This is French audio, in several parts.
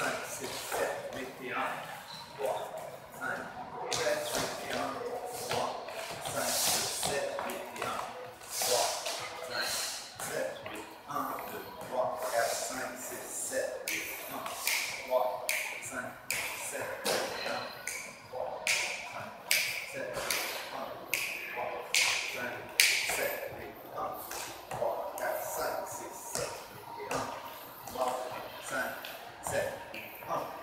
5, 6, 7, 8 et 1. sun, set.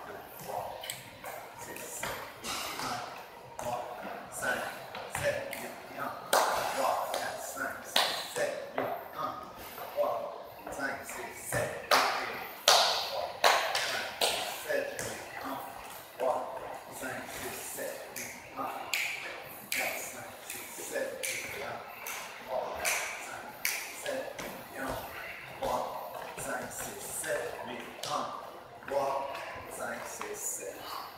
5, 6, 7, 8, 1, 3, 5, 6, 7.